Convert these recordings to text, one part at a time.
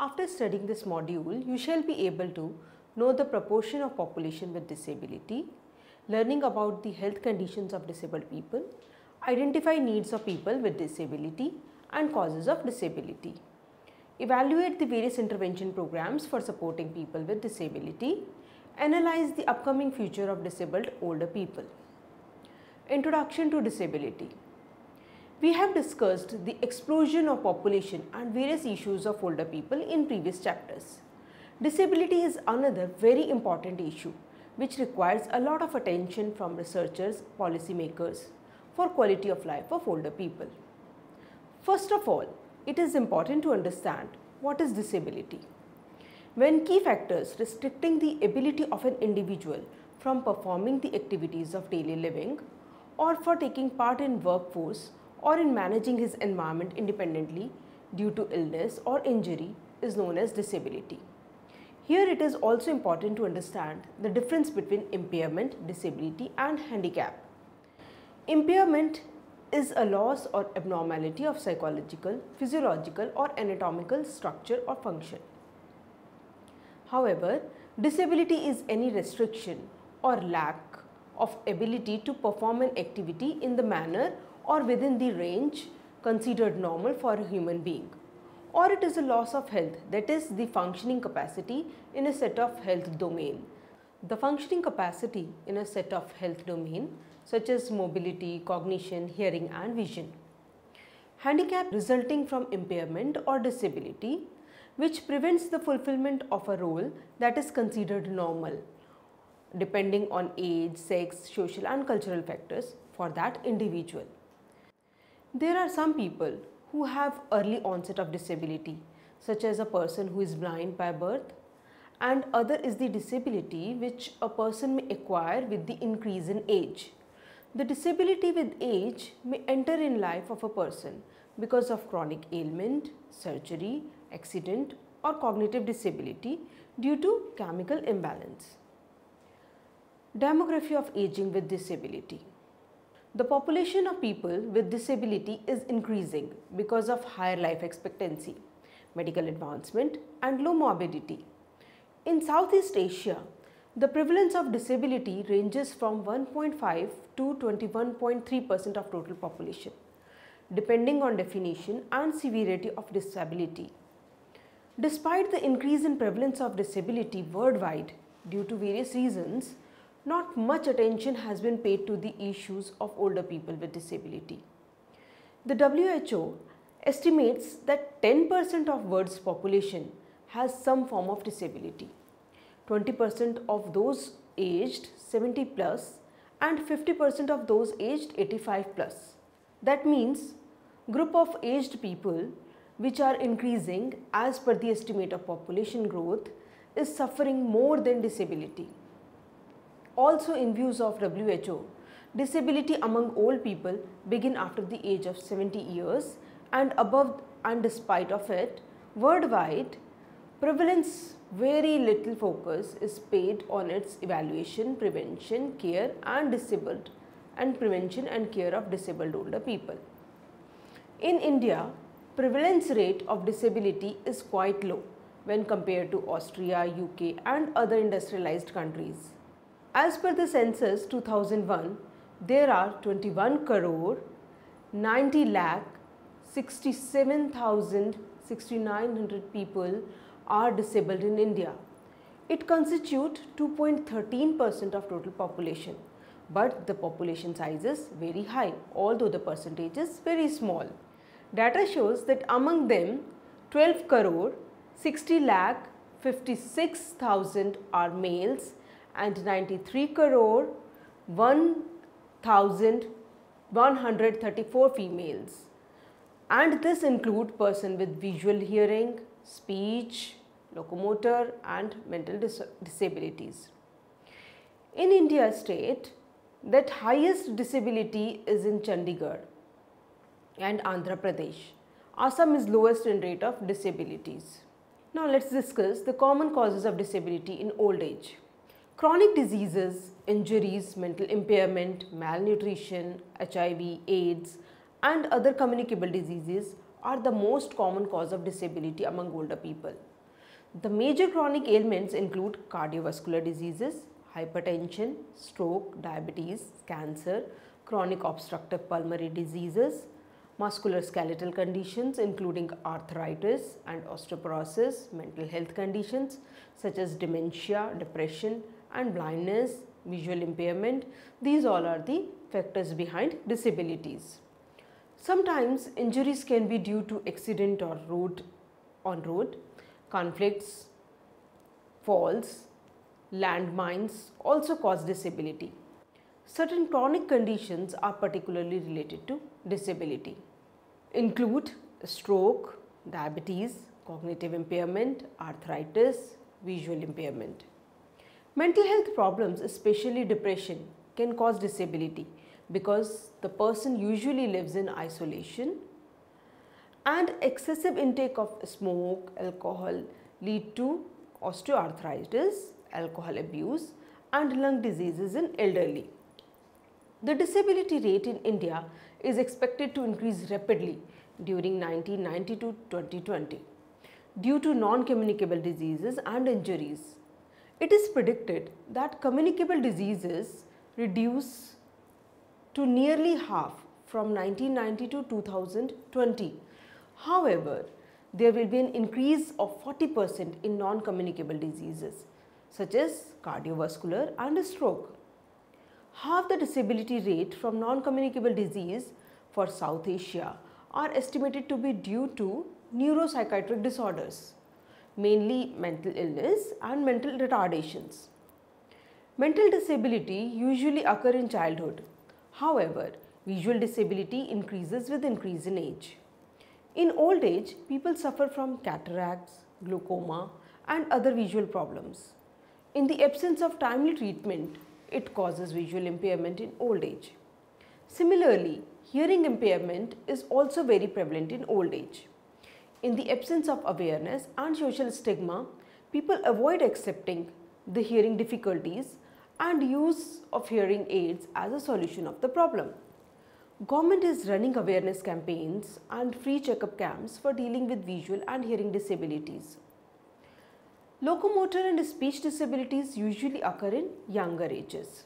After studying this module, you shall be able to know the proportion of population with disability, learning about the health conditions of disabled people, identify needs of people with disability and causes of disability. Evaluate the various intervention programs for supporting people with disability. Analyze the upcoming future of disabled older people. Introduction to disability. We have discussed the explosion of population and various issues of older people in previous chapters. Disability is another very important issue which requires a lot of attention from researchers, policymakers for quality of life of older people. First of all, it is important to understand what is disability. When key factors restricting the ability of an individual from performing the activities of daily living or for taking part in workforce or in managing his environment independently due to illness or injury is known as disability. Here it is also important to understand the difference between impairment, disability and handicap. Impairment is a loss or abnormality of psychological, physiological or anatomical structure or function. However, disability is any restriction or lack of ability to perform an activity in the manner or within the range considered normal for a human being or it is a loss of health that is the functioning capacity in a set of health domain. The functioning capacity in a set of health domain such as mobility, cognition, hearing and vision. Handicap resulting from impairment or disability which prevents the fulfillment of a role that is considered normal depending on age, sex, social and cultural factors for that individual. There are some people who have early onset of disability such as a person who is blind by birth and other is the disability which a person may acquire with the increase in age. The disability with age may enter in life of a person because of chronic ailment, surgery, accident or cognitive disability due to chemical imbalance. Demography of aging with disability. The population of people with disability is increasing because of higher life expectancy, medical advancement and low morbidity. In Southeast Asia, the prevalence of disability ranges from 1.5 to 21.3% of total population, depending on definition and severity of disability. Despite the increase in prevalence of disability worldwide due to various reasons, not much attention has been paid to the issues of older people with disability. The WHO estimates that 10% of world's population has some form of disability. 20% of those aged 70 plus and 50% of those aged 85 plus. That means group of aged people which are increasing as per the estimate of population growth is suffering more than disability. Also in views of WHO, disability among old people begin after the age of 70 years and above and despite of it, worldwide, prevalence very little focus is paid on its evaluation, prevention, care and disabled and prevention and care of disabled older people. In India, prevalence rate of disability is quite low when compared to Austria, UK and other industrialized countries. As per the census 2001, there are 21 crore 90 lakh 67,6900 people are disabled in India. It constitutes 2.13% of total population, but the population size is very high, although the percentage is very small. Data shows that among them 12 crore 60 lakh 56,000 are males and 93 crore 1134 females and this include person with visual hearing, speech, locomotor and mental dis disabilities. In India state that highest disability is in Chandigarh and Andhra Pradesh. Assam is lowest in rate of disabilities. Now let's discuss the common causes of disability in old age. Chronic diseases, injuries, mental impairment, malnutrition, HIV, AIDS and other communicable diseases are the most common cause of disability among older people. The major chronic ailments include cardiovascular diseases, hypertension, stroke, diabetes, cancer, chronic obstructive pulmonary diseases, musculoskeletal conditions including arthritis and osteoporosis, mental health conditions such as dementia, depression and blindness, visual impairment. These all are the factors behind disabilities. Sometimes injuries can be due to accident or road on road, conflicts, falls, landmines also cause disability. Certain chronic conditions are particularly related to disability. Include stroke, diabetes, cognitive impairment, arthritis, visual impairment. Mental health problems, especially depression, can cause disability because the person usually lives in isolation and excessive intake of smoke, alcohol lead to osteoarthritis, alcohol abuse and lung diseases in elderly. The disability rate in India is expected to increase rapidly during 1990 to 2020 due to non-communicable diseases and injuries. It is predicted that communicable diseases reduce to nearly half from 1990 to 2020. However, there will be an increase of 40% in non-communicable diseases such as cardiovascular and stroke. Half the disability rate from non-communicable disease for South Asia are estimated to be due to neuropsychiatric disorders, mainly mental illness and mental retardations. Mental disability usually occur in childhood. However, visual disability increases with increase in age. In old age, people suffer from cataracts, glaucoma and other visual problems. In the absence of timely treatment, it causes visual impairment in old age. Similarly, hearing impairment is also very prevalent in old age. In the absence of awareness and social stigma, people avoid accepting the hearing difficulties and use of hearing aids as a solution of the problem. Government is running awareness campaigns and free checkup camps for dealing with visual and hearing disabilities. Locomotor and speech disabilities usually occur in younger ages.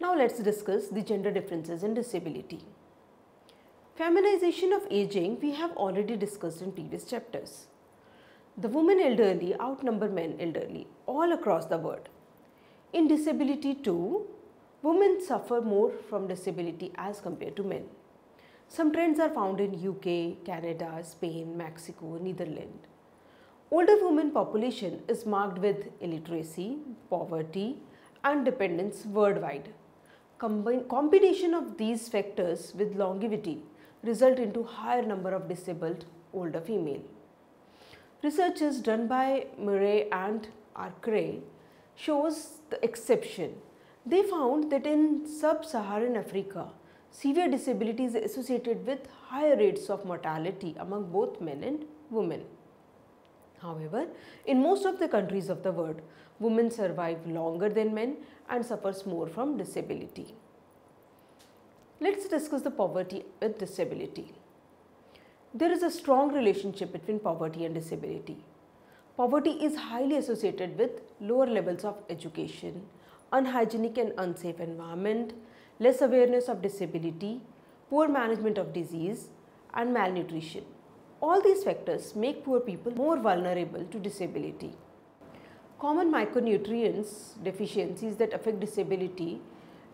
Now let's discuss the gender differences in disability. Feminization of aging we have already discussed in previous chapters. The women elderly outnumber men elderly all across the world. In disability too, women suffer more from disability as compared to men. Some trends are found in UK, Canada, Spain, Mexico, Netherlands. Older women population is marked with illiteracy, poverty and dependence worldwide. Combine, combination of these factors with longevity result into higher number of disabled older female. Research is done by Murray and Arkwright shows the exception. They found that in sub-Saharan Africa, severe disability is associated with higher rates of mortality among both men and women. However, in most of the countries of the world, women survive longer than men and suffers more from disability. Let's discuss the poverty with disability. There is a strong relationship between poverty and disability. Poverty is highly associated with lower levels of education, unhygienic and unsafe environment, less awareness of disability, poor management of disease and malnutrition. All these factors make poor people more vulnerable to disability. Common micronutrients deficiencies that affect disability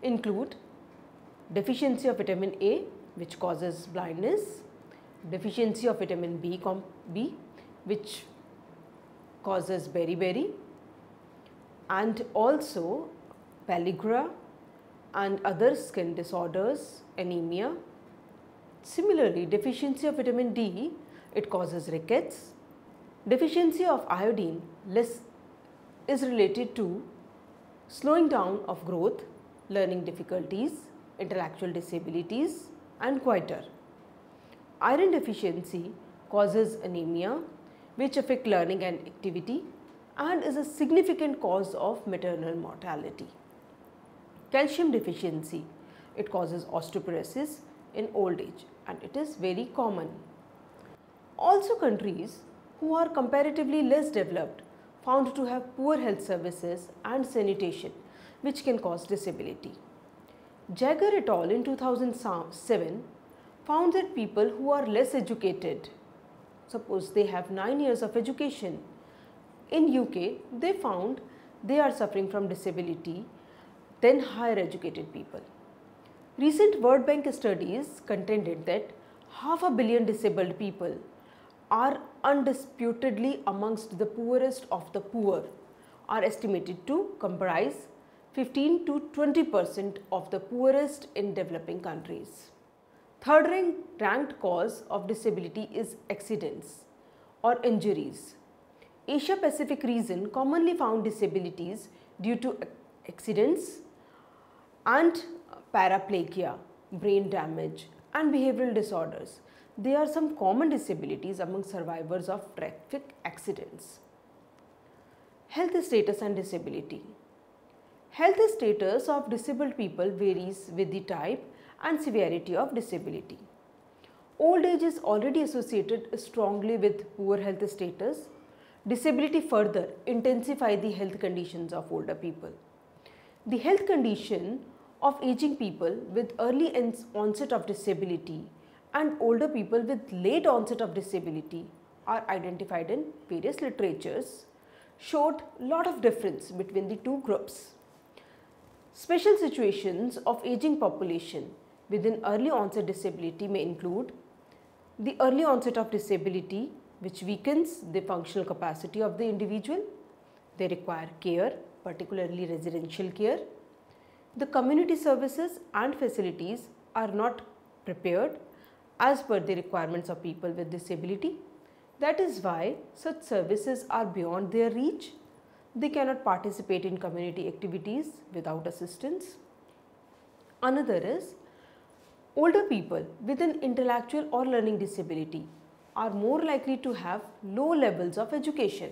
include deficiency of vitamin A which causes blindness, deficiency of vitamin B, B which causes beriberi and also pellagra and other skin disorders, anemia. Similarly, deficiency of vitamin D it causes rickets. Deficiency of iodine less is related to slowing down of growth, learning difficulties, intellectual disabilities and goiter. Iron deficiency causes anemia which affect learning and activity and is a significant cause of maternal mortality. Calcium deficiency, it causes osteoporosis in old age. and it is very common. Also countries who are comparatively less developed found to have poor health services and sanitation which can cause disability. Jagger et al. in 2007 found that people who are less educated, suppose they have 9 years of education, in UK they found they are suffering from disability than higher educated people. Recent World Bank studies contended that half a billion disabled people are undisputedly amongst the poorest of the poor are estimated to comprise 15 to 20 percent of the poorest in developing countries. Third ranked cause of disability is accidents or injuries. Asia Pacific region commonly found disabilities due to accidents and paraplegia, brain damage and behavioral disorders there are some common disabilities among survivors of traffic accidents. Health status and disability. Health status of disabled people varies with the type and severity of disability. Old age is already associated strongly with poor health status. Disability further intensify the health conditions of older people. The health condition of aging people with early onset of disability and older people with late onset of disability are identified in various literatures showed lot of difference between the two groups. Special situations of aging population within early onset disability may include the early onset of disability which weakens the functional capacity of the individual. They require care, particularly residential care. The community services and facilities are not prepared as per the requirements of people with disability. That is why such services are beyond their reach. They cannot participate in community activities without assistance. Another is older people with an intellectual or learning disability are more likely to have low levels of education.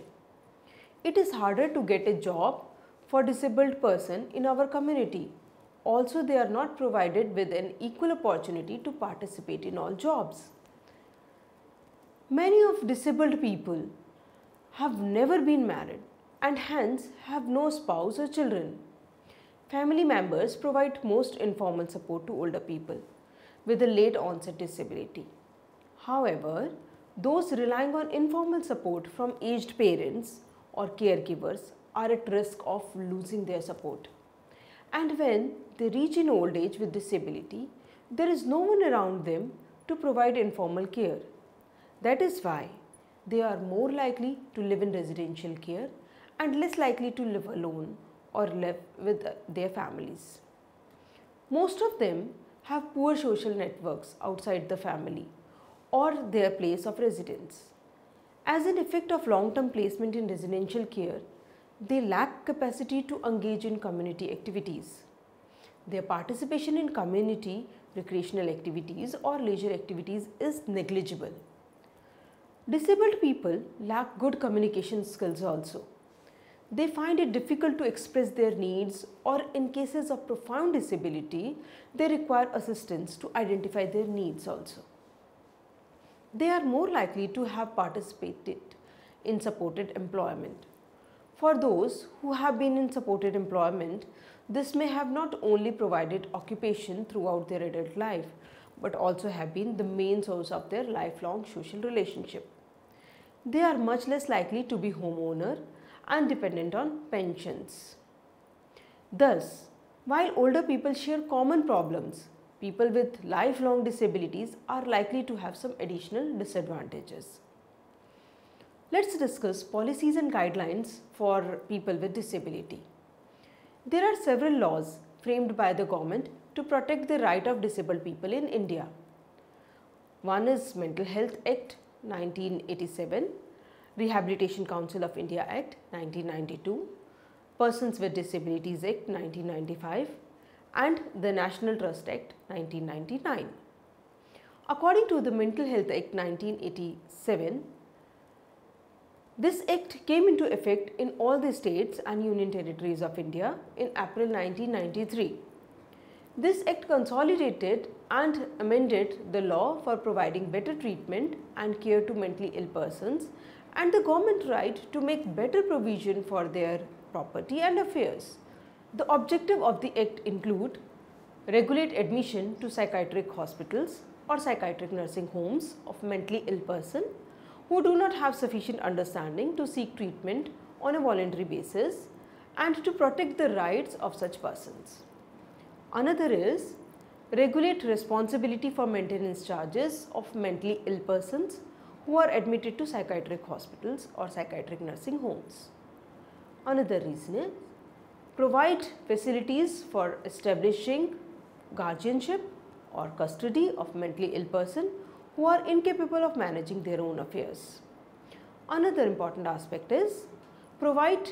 It is harder to get a job for disabled person in our community also, they are not provided with an equal opportunity to participate in all jobs. Many of disabled people have never been married and hence have no spouse or children. Family members provide most informal support to older people with a late onset disability. However, those relying on informal support from aged parents or caregivers are at risk of losing their support. And when they reach in old age with disability, there is no one around them to provide informal care. That is why they are more likely to live in residential care and less likely to live alone or live with their families. Most of them have poor social networks outside the family or their place of residence. As an effect of long-term placement in residential care, they lack capacity to engage in community activities. Their participation in community recreational activities or leisure activities is negligible. Disabled people lack good communication skills also. They find it difficult to express their needs or in cases of profound disability, they require assistance to identify their needs also. They are more likely to have participated in supported employment. For those who have been in supported employment, this may have not only provided occupation throughout their adult life, but also have been the main source of their lifelong social relationship. They are much less likely to be homeowner and dependent on pensions. Thus, while older people share common problems, people with lifelong disabilities are likely to have some additional disadvantages. Let's discuss policies and guidelines for people with disability. There are several laws framed by the government to protect the right of disabled people in India. One is Mental Health Act 1987, Rehabilitation Council of India Act 1992, Persons with Disabilities Act 1995 and the National Trust Act 1999. According to the Mental Health Act 1987, this act came into effect in all the states and union territories of India in April 1993. This act consolidated and amended the law for providing better treatment and care to mentally ill persons and the government right to make better provision for their property and affairs. The objective of the act include regulate admission to psychiatric hospitals or psychiatric nursing homes of mentally ill person who do not have sufficient understanding to seek treatment on a voluntary basis and to protect the rights of such persons. Another is regulate responsibility for maintenance charges of mentally ill persons who are admitted to psychiatric hospitals or psychiatric nursing homes. Another reason is provide facilities for establishing guardianship or custody of mentally ill person who are incapable of managing their own affairs. Another important aspect is provide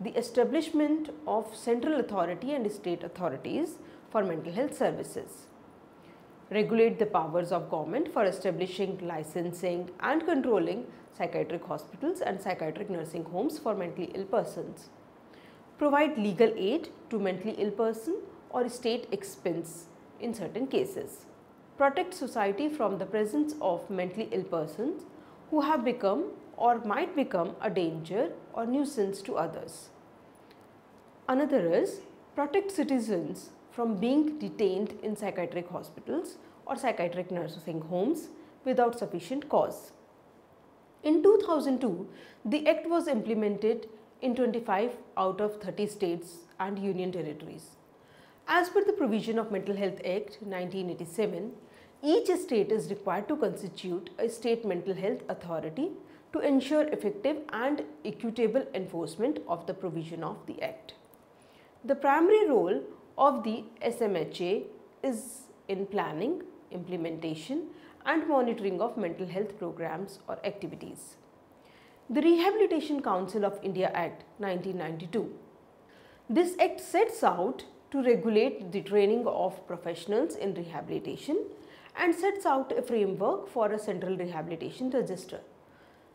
the establishment of central authority and state authorities for mental health services regulate the powers of government for establishing, licensing and controlling psychiatric hospitals and psychiatric nursing homes for mentally ill persons. Provide legal aid to mentally ill person or state expense in certain cases. Protect society from the presence of mentally ill persons who have become or might become a danger or nuisance to others. Another is protect citizens from being detained in psychiatric hospitals or psychiatric nursing homes without sufficient cause. In 2002, the Act was implemented in 25 out of 30 states and union territories. As per the provision of Mental Health Act 1987, each state is required to constitute a state mental health authority to ensure effective and equitable enforcement of the provision of the Act. The primary role of the SMHA is in planning, implementation and monitoring of mental health programs or activities. The Rehabilitation Council of India Act 1992. This act sets out to regulate the training of professionals in rehabilitation and sets out a framework for a central rehabilitation register.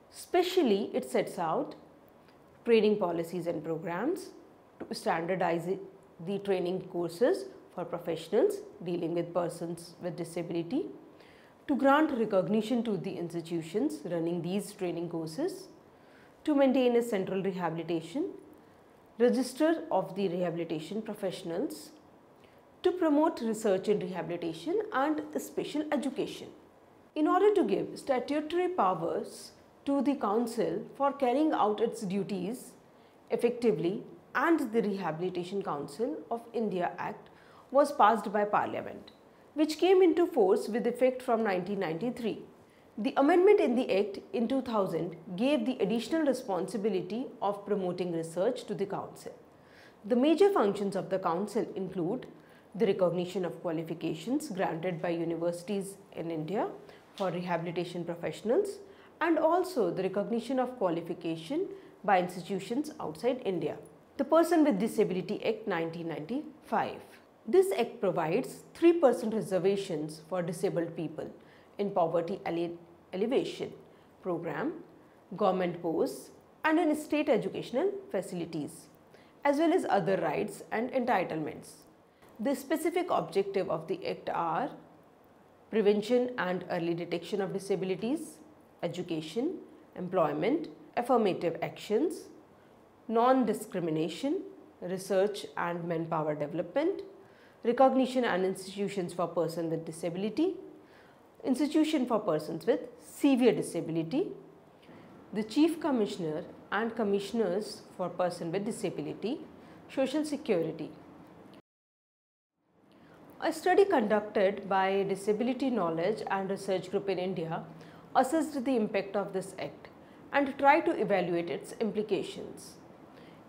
Specially, it sets out training policies and programs to standardize the training courses for professionals dealing with persons with disability, to grant recognition to the institutions running these training courses, to maintain a central rehabilitation, register of the rehabilitation professionals, to promote research in rehabilitation and special education. In order to give statutory powers to the Council for carrying out its duties effectively and the Rehabilitation Council of India Act was passed by Parliament, which came into force with effect from 1993. The amendment in the Act in 2000 gave the additional responsibility of promoting research to the Council. The major functions of the Council include the recognition of qualifications granted by universities in India for rehabilitation professionals and also the recognition of qualification by institutions outside India the Person with Disability Act 1995. This act provides 3% reservations for disabled people in poverty alleviation program, government posts and in state educational facilities as well as other rights and entitlements. The specific objective of the act are prevention and early detection of disabilities, education, employment, affirmative actions, non-discrimination, research and manpower development, recognition and institutions for persons with disability, institution for persons with severe disability, the Chief Commissioner and Commissioners for Person with Disability, Social Security. A study conducted by Disability Knowledge and Research Group in India assessed the impact of this act and tried to evaluate its implications.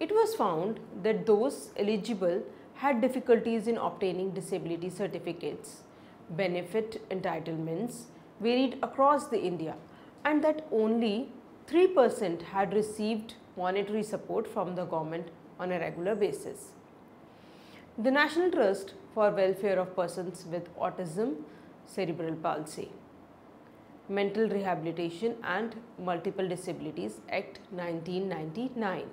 It was found that those eligible had difficulties in obtaining disability certificates. Benefit entitlements varied across the India and that only 3% had received monetary support from the government on a regular basis. The National Trust for Welfare of Persons with Autism, Cerebral Palsy, Mental Rehabilitation and Multiple Disabilities Act 1999.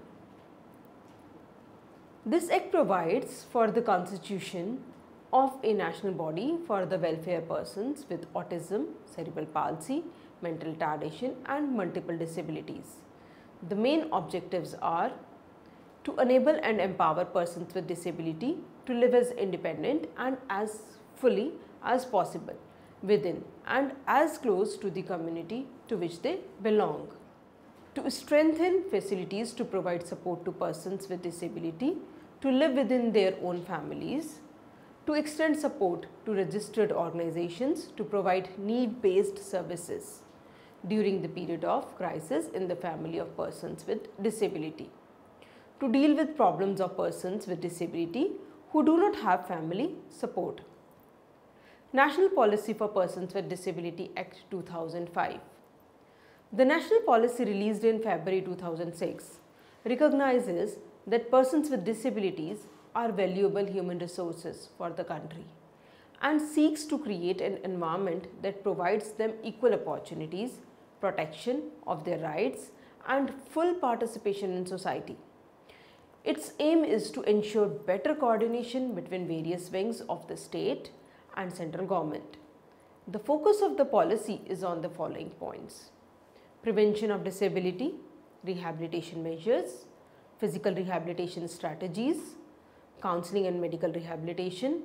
This act provides for the constitution of a national body for the welfare persons with autism, cerebral palsy, mental retardation and multiple disabilities. The main objectives are to enable and empower persons with disability to live as independent and as fully as possible within and as close to the community to which they belong. To strengthen facilities to provide support to persons with disability to live within their own families, to extend support to registered organizations to provide need-based services during the period of crisis in the family of persons with disability, to deal with problems of persons with disability who do not have family support. National Policy for Persons with Disability Act 2005 The national policy released in February 2006 recognizes that persons with disabilities are valuable human resources for the country and seeks to create an environment that provides them equal opportunities, protection of their rights and full participation in society. Its aim is to ensure better coordination between various wings of the state and central government. The focus of the policy is on the following points. Prevention of disability, rehabilitation measures, physical rehabilitation strategies, counseling and medical rehabilitation,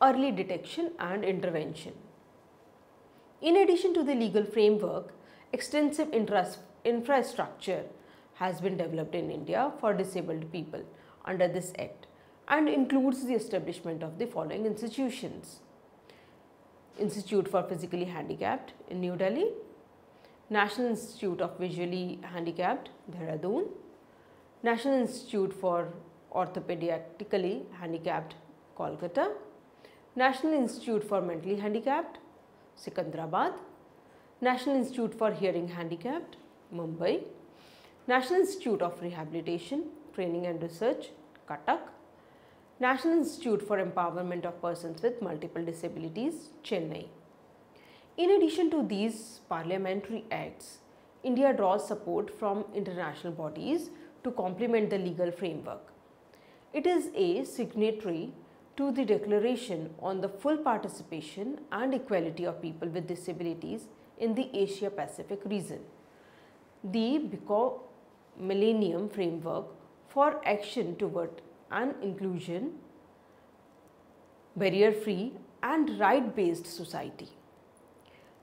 early detection and intervention. In addition to the legal framework, extensive infrastructure has been developed in India for disabled people under this act and includes the establishment of the following institutions. Institute for Physically Handicapped in New Delhi, National Institute of Visually Handicapped, Dehradun, National Institute for Orthopedically Handicapped, Kolkata, National Institute for Mentally Handicapped, Secunderabad, National Institute for Hearing Handicapped, Mumbai, National Institute of Rehabilitation, Training and Research, Cuttack, National Institute for Empowerment of Persons with Multiple Disabilities, Chennai. In addition to these parliamentary acts, India draws support from international bodies to complement the legal framework. It is a signatory to the Declaration on the Full Participation and Equality of People with Disabilities in the Asia Pacific region. The Biwako Millennium Framework for Action toward an Inclusion, Barrier Free and Right Based Society.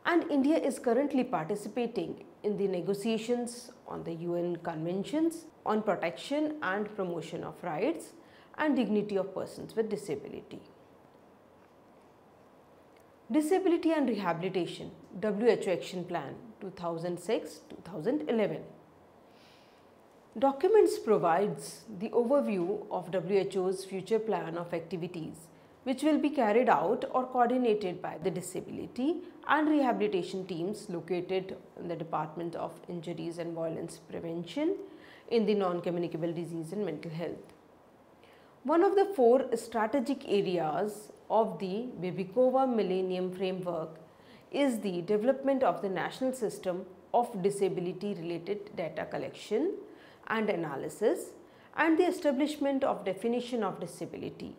And India is currently participating in the negotiations on the UN Conventions on Protection and Promotion of Rights and Dignity of Persons with Disability. Disability and Rehabilitation WHO Action Plan 2006-2011 Documents provides the overview of WHO's future plan of activities which will be carried out or coordinated by the disability and rehabilitation teams located in the Department of Injuries and Violence Prevention in the non-communicable disease and mental health. One of the four strategic areas of the Biwako Millennium Framework is the development of the national system of disability related data collection and analysis and the establishment of definition of disability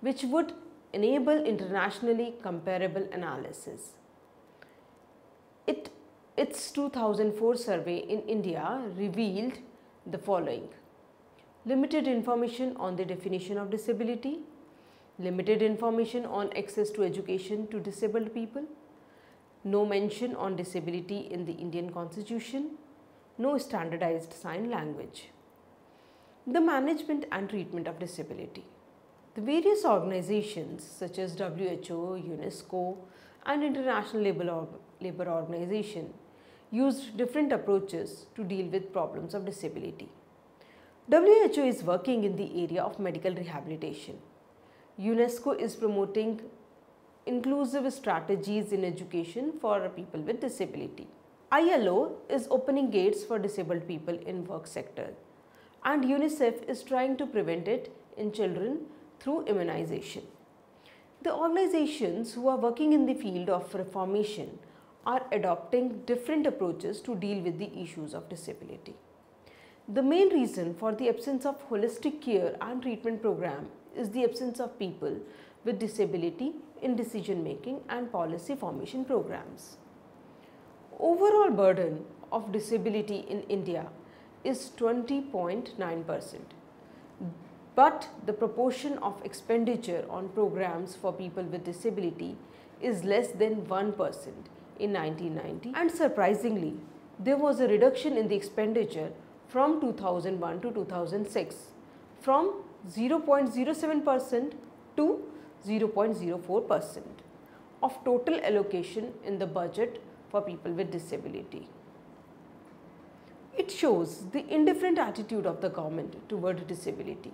which would enable internationally comparable analysis. It, its 2004 survey in India revealed the following. Limited information on the definition of disability, limited information on access to education to disabled people, no mention on disability in the Indian constitution, no standardized sign language. The management and treatment of disability. The various organizations such as WHO, UNESCO and International Labour, Labour Organization used different approaches to deal with problems of disability. WHO is working in the area of medical rehabilitation. UNESCO is promoting inclusive strategies in education for people with disability. ILO is opening gates for disabled people in work sector and UNICEF is trying to prevent it in children through immunization. The organizations who are working in the field of reformation are adopting different approaches to deal with the issues of disability. The main reason for the absence of holistic care and treatment program is the absence of people with disability in decision making and policy formation programs. Overall burden of disability in India is 20.9 percent but the proportion of expenditure on programs for people with disability is less than 1% in 1990 and surprisingly there was a reduction in the expenditure from 2001 to 2006 from 0.07% to 0.04% of total allocation in the budget for people with disability. It shows the indifferent attitude of the government toward disability.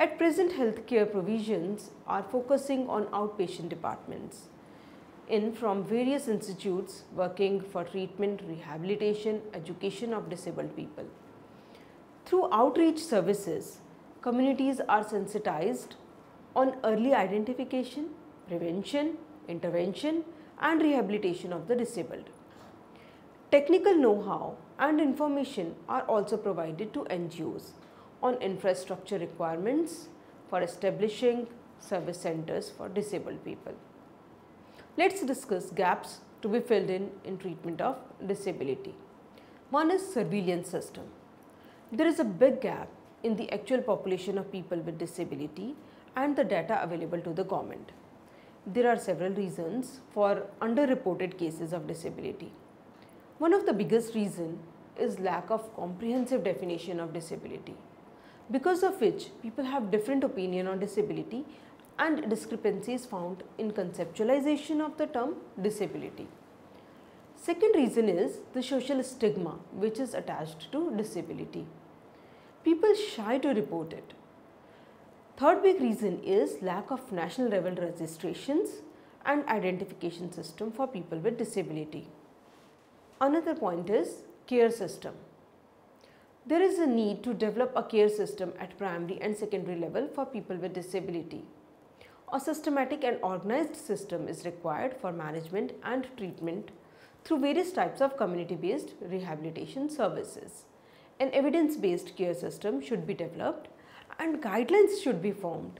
At present, healthcare provisions are focusing on outpatient departments in from various institutes working for treatment, rehabilitation, education of disabled people. Through outreach services, communities are sensitized on early identification, prevention, intervention and rehabilitation of the disabled. Technical know-how and information are also provided to NGOs on infrastructure requirements for establishing service centers for disabled people. Let's discuss gaps to be filled in in treatment of disability. One is surveillance system. There is a big gap in the actual population of people with disability and the data available to the government. There are several reasons for underreported cases of disability. One of the biggest reason is lack of comprehensive definition of disability because of which people have different opinion on disability and discrepancies found in conceptualization of the term disability. Second reason is the social stigma which is attached to disability. People shy to report it. Third big reason is lack of national level registrations and identification system for people with disability. Another point is care system. There is a need to develop a care system at primary and secondary level for people with disability. A systematic and organized system is required for management and treatment through various types of community-based rehabilitation services. An evidence-based care system should be developed and guidelines should be formed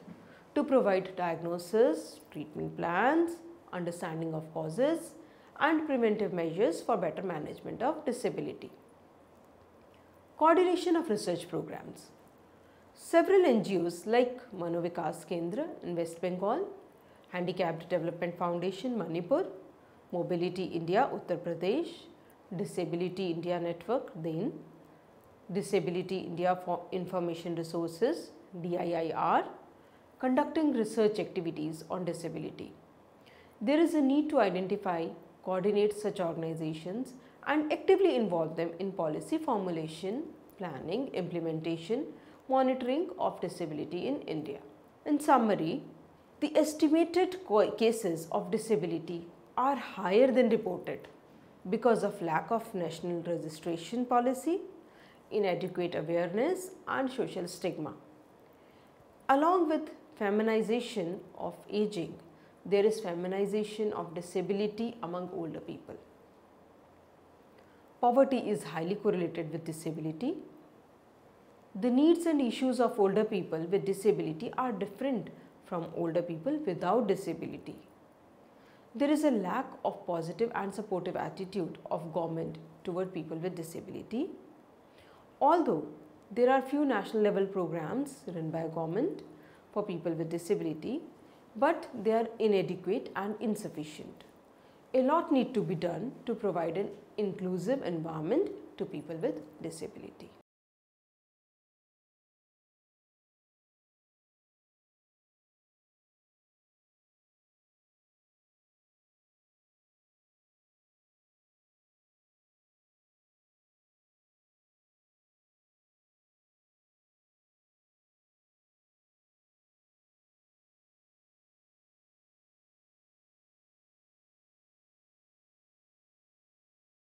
to provide diagnosis, treatment plans, understanding of causes and preventive measures for better management of disability. Coordination of research programs. Several NGOs like Manovikas Kendra in West Bengal, Handicapped Development Foundation Manipur, Mobility India Uttar Pradesh, Disability India Network DIN, Disability India for Information Resources DIIR, conducting research activities on disability. There is a need to identify, coordinate such organizations and actively involve them in policy formulation, planning, implementation, monitoring of disability in India. In summary, the estimated cases of disability are higher than reported because of lack of national registration policy, inadequate awareness and social stigma. Along with feminization of aging, there is feminization of disability among older people. Poverty is highly correlated with disability. The needs and issues of older people with disability are different from older people without disability. There is a lack of positive and supportive attitude of government toward people with disability. Although there are few national level programs run by government for people with disability, but they are inadequate and insufficient a lot need to be done to provide an inclusive environment to people with disability.